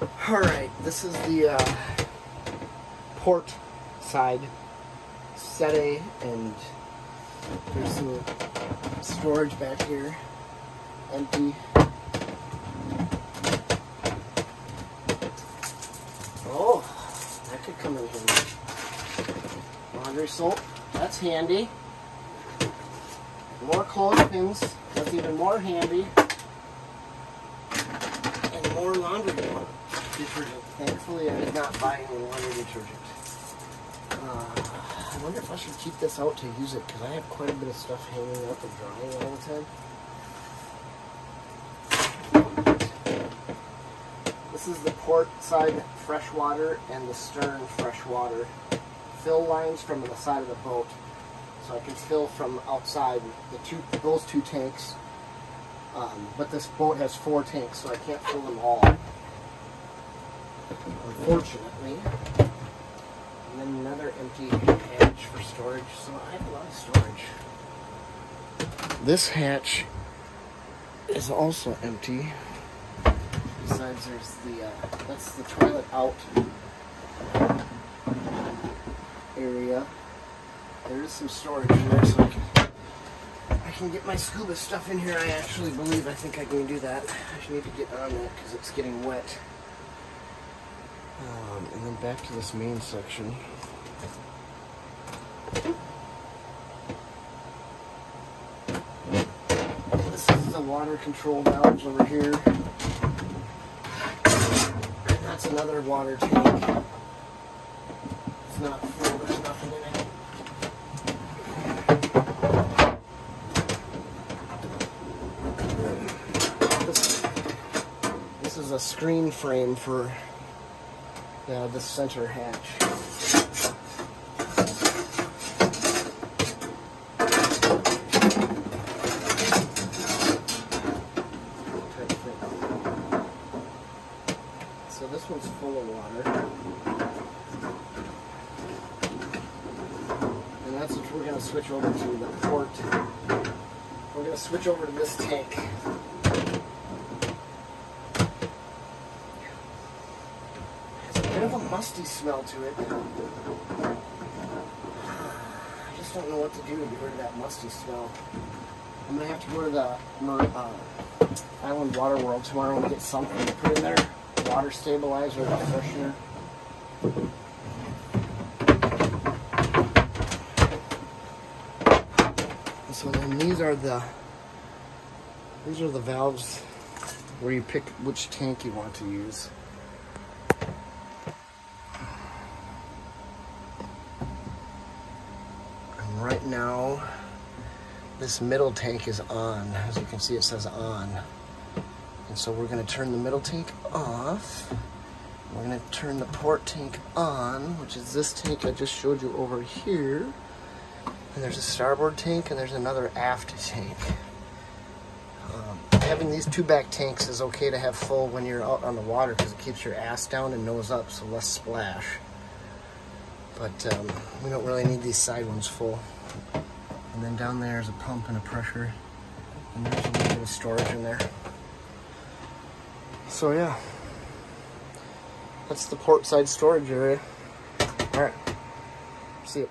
Alright, this is the uh, port side sede and there's some storage back here. Empty. Oh, that could come in handy. Laundry soap, that's handy. More clothespins, that's even more handy. And more laundry detergent. Thankfully, I did not buy any laundry detergent. Uh, I wonder if I should keep this out to use it because I have quite a bit of stuff hanging up and drying all the time. This is the port side fresh water and the stern fresh water fill lines from the side of the boat. So I can fill from outside the two those two tanks. Um, but this boat has four tanks, so I can't fill them all. Unfortunately. And then another empty hatch for storage. So I have a lot of storage. This hatch is also empty. Besides, there's the uh, that's the toilet out area. There is some storage in there, so I can I can get my scuba stuff in here. I actually believe I think I can do that. I just need to get on that because it's getting wet. Um, and then back to this main section. This is the water control valves over here. And that's another water tank. It's not full, there's nothing in it. This, this is a screen frame for uh, the center hatch. So this one's full of water. And that's what we're going to switch over to, the port. We're going to switch over to this tank. Has a bit of a musty smell to it. I just don't know what to do to get rid of that musty smell. I'm to have to go to the uh, Island Water World tomorrow and get something to put in there. Water stabilizer, freshener. So then these are the these are the valves where you pick which tank you want to use. Right now this middle tank is on. As you can see it says on. And so we're going to turn the middle tank off. We're going to turn the port tank on, which is this tank I just showed you over here. And there's a starboard tank and there's another aft tank. Um, having these two back tanks is okay to have full when you're out on the water because it keeps your ass down and nose up, so less splash. But um, we don't really need these side ones full. And then down there is a pump and a pressure. And there's a little bit of storage in there. So yeah, that's the port side storage area. All right, see you.